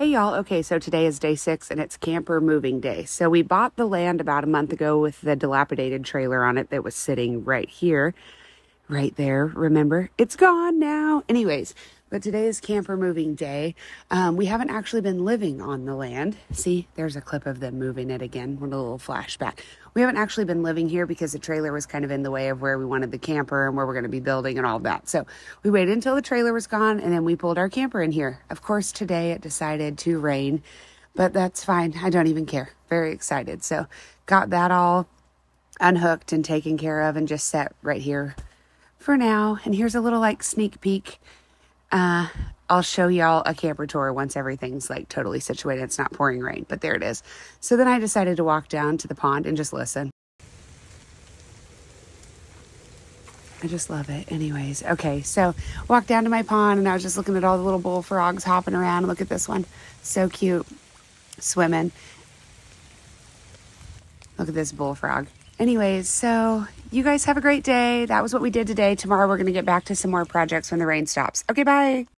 Hey y'all, okay, so today is day six and it's camper moving day. So we bought the land about a month ago with the dilapidated trailer on it that was sitting right here, right there. Remember, it's gone now. Anyways, but today is camper moving day. Um, we haven't actually been living on the land. See, there's a clip of them moving it again. What a little flashback. We haven't actually been living here because the trailer was kind of in the way of where we wanted the camper and where we're going to be building and all that. So we waited until the trailer was gone and then we pulled our camper in here. Of course, today it decided to rain, but that's fine. I don't even care. Very excited. So got that all unhooked and taken care of and just set right here for now. And here's a little like sneak peek uh, I'll show y'all a camper tour once everything's like totally situated. It's not pouring rain, but there it is. So then I decided to walk down to the pond and just listen. I just love it. Anyways, okay, so walked down to my pond and I was just looking at all the little bullfrogs hopping around. Look at this one. So cute. Swimming. Look at this bullfrog. Anyways, so you guys have a great day. That was what we did today. Tomorrow we're going to get back to some more projects when the rain stops. Okay, bye.